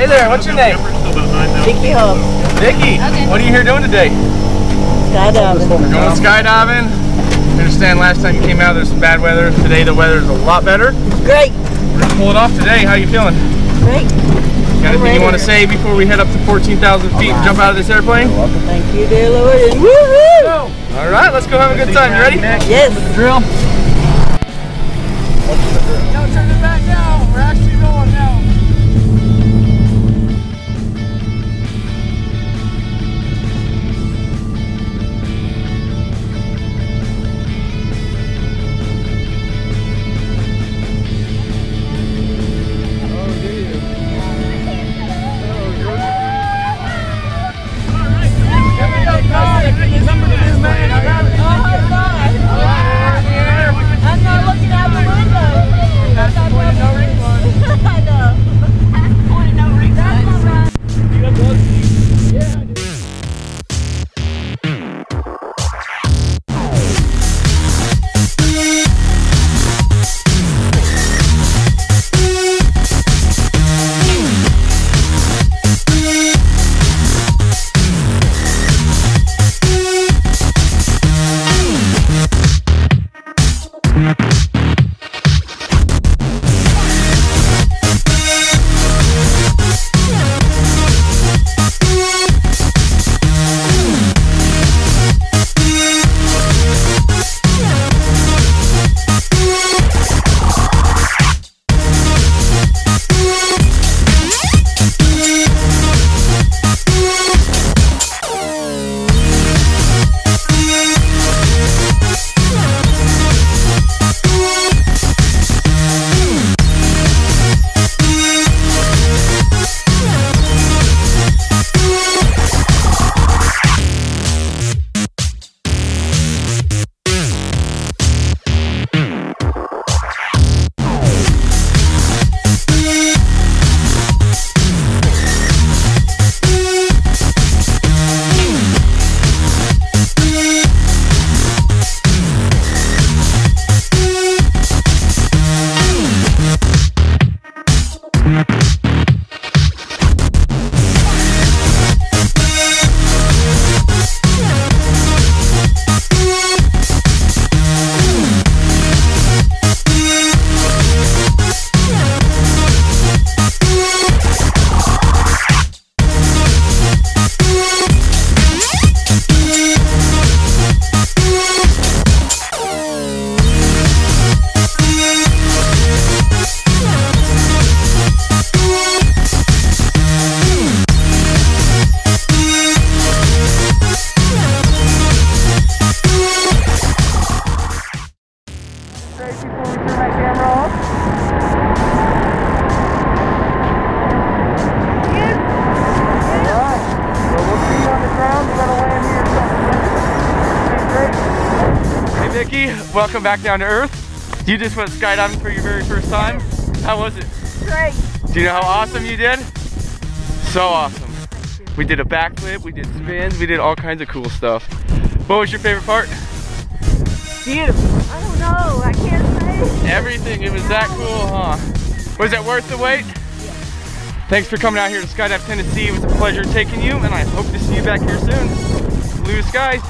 Hey there, what's your name? Vicky Hobbs. Vicky. What are you here doing today? Skydiving. We're going skydiving. I understand last time you came out there's some bad weather. Today the weather is a lot better. Great. We're gonna pull it off today. How you feeling? Great. Got anything you want to say before we head up to 14,000 feet and jump out of this airplane? Thank you, dear Lord. And woohoo! All right, let's go have a good time. You ready? Yes. Drill. No, turn it back now. We're actually Welcome back down to Earth. You just went skydiving for your very first time. How was it? Great. Do you know how awesome you did? So awesome. We did a backflip, we did spins, we did all kinds of cool stuff. What was your favorite part? Beautiful. I don't know. I can't say. Everything. It was that cool, huh? Was it worth the wait? Thanks for coming out here to Skydive Tennessee. It was a pleasure taking you, and I hope to see you back here soon. Blue skies.